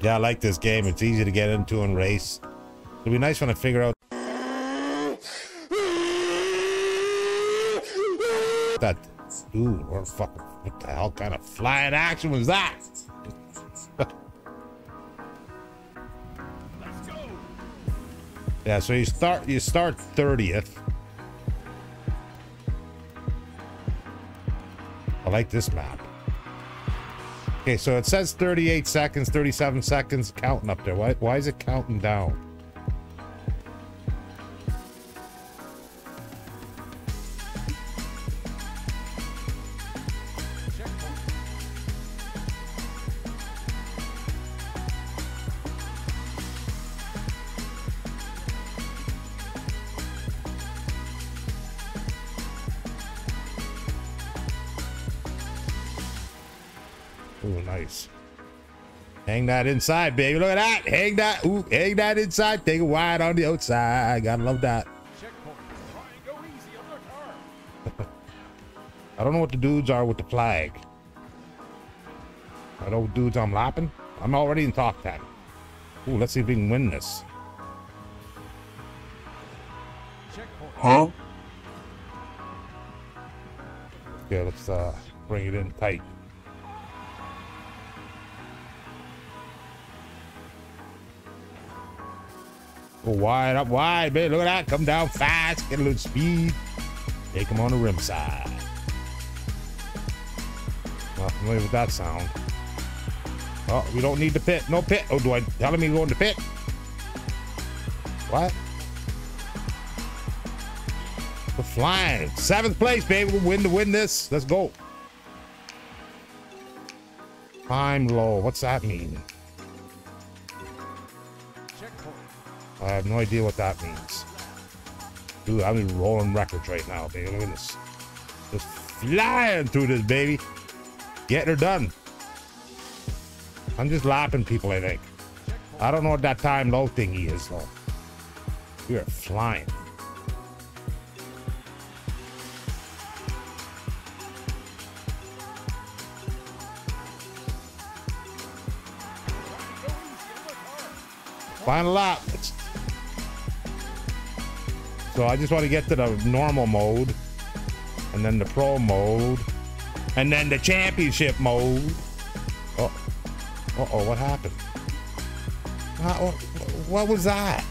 yeah, I like this game. It's easy to get into and race. It'd be nice when I figure out that. Ooh, what what the hell kind of flying action was that? yeah, so you start you start 30th. I like this map. Okay, so it says 38 seconds, 37 seconds counting up there. Why, why is it counting down? Ooh, nice. Hang that inside, baby. Look at that. Hang that. Ooh, hang that inside. Take it wide on the outside. Gotta love that. I don't know what the dudes are with the flag. I know dudes I'm lapping. I'm already in top 10. Ooh, let's see if we can win this. Huh? Okay, let's uh, bring it in tight. Go wide up wide, baby. Look at that. Come down fast. Get a little speed. Take him on the rim side. Not familiar with that sound. Oh, we don't need the pit. No pit. Oh, do I tell him he's going to pit? What? We're flying. Seventh place, baby. We'll win to win this. Let's go. Time low. What's that mean? I have no idea what that means. Dude, I'm rolling records right now, baby. Look at this. Just flying through this, baby. Getting her done. I'm just lapping people, I think. I don't know what that time low thingy is, though. We are flying. Final lap. It's- So I just want to get to the normal mode, and then the pro mode, and then the championship mode. Oh, uh oh, what happened? Uh, what, what was that?